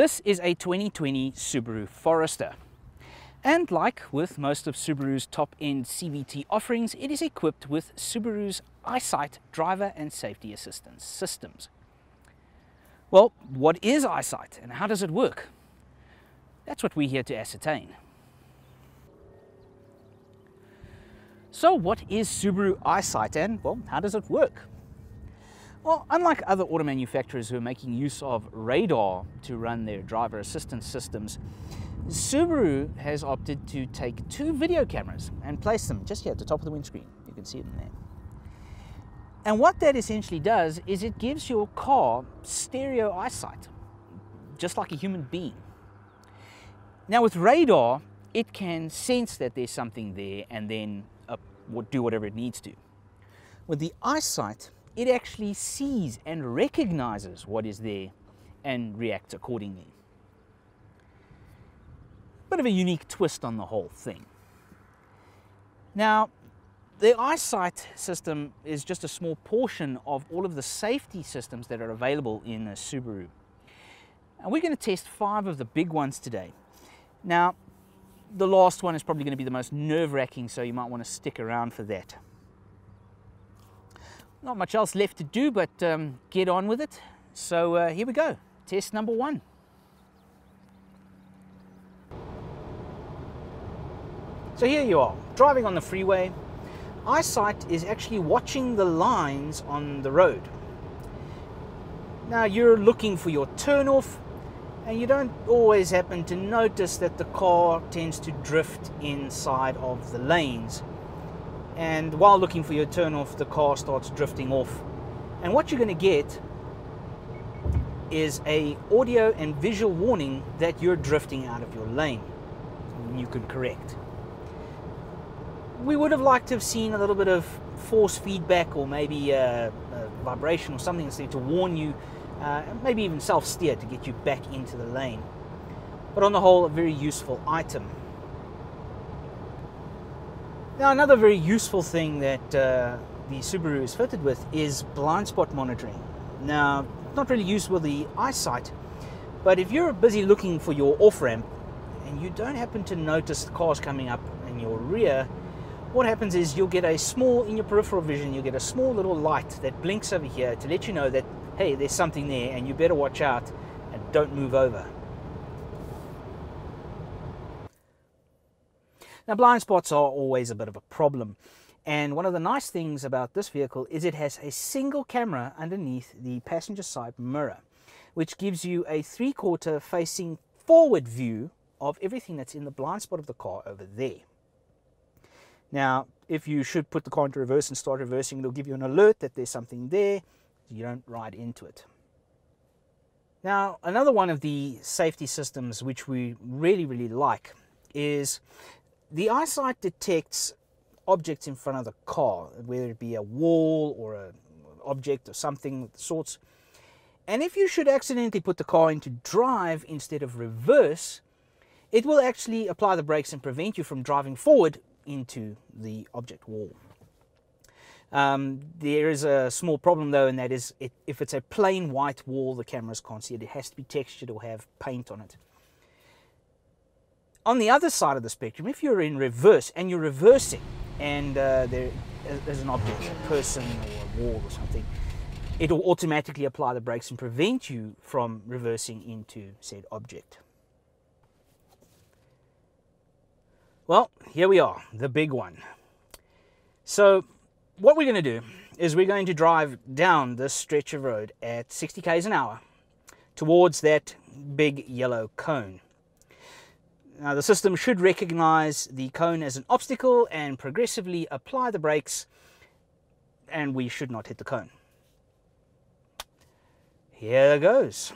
This is a 2020 Subaru Forester. And like with most of Subaru's top-end CVT offerings, it is equipped with Subaru's EyeSight driver and safety assistance systems. Well, what is EyeSight and how does it work? That's what we're here to ascertain. So what is Subaru EyeSight and, well, how does it work? Well, unlike other auto manufacturers who are making use of radar to run their driver assistance systems, Subaru has opted to take two video cameras and place them just here at the top of the windscreen. You can see them there. And what that essentially does is it gives your car stereo eyesight, just like a human being. Now with radar, it can sense that there's something there and then uh, do whatever it needs to. With the eyesight, it actually sees and recognizes what is there and reacts accordingly. Bit of a unique twist on the whole thing. Now, the eyesight system is just a small portion of all of the safety systems that are available in a Subaru. And we're going to test five of the big ones today. Now, the last one is probably going to be the most nerve-wracking, so you might want to stick around for that. Not much else left to do but um, get on with it. So uh, here we go, test number one. So here you are, driving on the freeway. EyeSight is actually watching the lines on the road. Now you're looking for your turnoff and you don't always happen to notice that the car tends to drift inside of the lanes and while looking for your turn off the car starts drifting off. And what you're going to get is a audio and visual warning that you're drifting out of your lane. You can correct. We would have liked to have seen a little bit of force feedback or maybe a, a vibration or something to warn you uh, maybe even self-steer to get you back into the lane. But on the whole a very useful item now another very useful thing that uh, the Subaru is fitted with is blind spot monitoring. Now, not really used with the EyeSight, but if you're busy looking for your off-ramp and you don't happen to notice the cars coming up in your rear, what happens is you'll get a small, in your peripheral vision, you'll get a small little light that blinks over here to let you know that, hey, there's something there and you better watch out and don't move over. Now blind spots are always a bit of a problem. And one of the nice things about this vehicle is it has a single camera underneath the passenger side mirror, which gives you a three-quarter facing forward view of everything that's in the blind spot of the car over there. Now, if you should put the car into reverse and start reversing, it'll give you an alert that there's something there. So you don't ride into it. Now, another one of the safety systems which we really, really like is the EyeSight detects objects in front of the car, whether it be a wall or an object or something of the sorts. And if you should accidentally put the car into drive instead of reverse, it will actually apply the brakes and prevent you from driving forward into the object wall. Um, there is a small problem though, and that is it, if it's a plain white wall, the cameras can't see it. It has to be textured or have paint on it. On the other side of the spectrum, if you're in reverse and you're reversing and uh, there is an object, a person or a wall or something, it'll automatically apply the brakes and prevent you from reversing into said object. Well, here we are, the big one. So what we're going to do is we're going to drive down this stretch of road at 60 k's an hour towards that big yellow cone. Now the system should recognize the cone as an obstacle and progressively apply the brakes and we should not hit the cone. Here goes.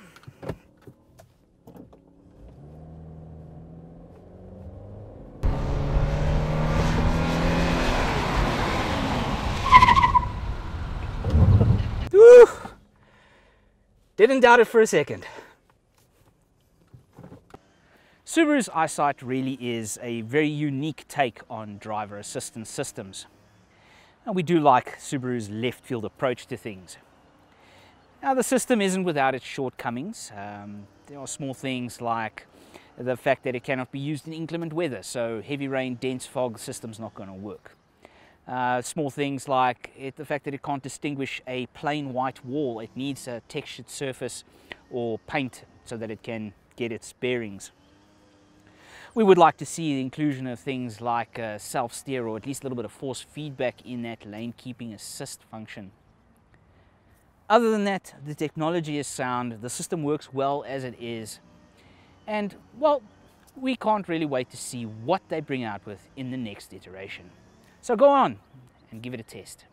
Didn't doubt it for a second. Subaru's EyeSight really is a very unique take on driver assistance systems. And we do like Subaru's left field approach to things. Now the system isn't without its shortcomings. Um, there are small things like the fact that it cannot be used in inclement weather, so heavy rain, dense fog, the system's not going to work. Uh, small things like it, the fact that it can't distinguish a plain white wall. It needs a textured surface or paint so that it can get its bearings. We would like to see the inclusion of things like uh, self-steer or at least a little bit of force feedback in that lane keeping assist function. Other than that, the technology is sound, the system works well as it is, and well, we can't really wait to see what they bring out with in the next iteration. So go on and give it a test.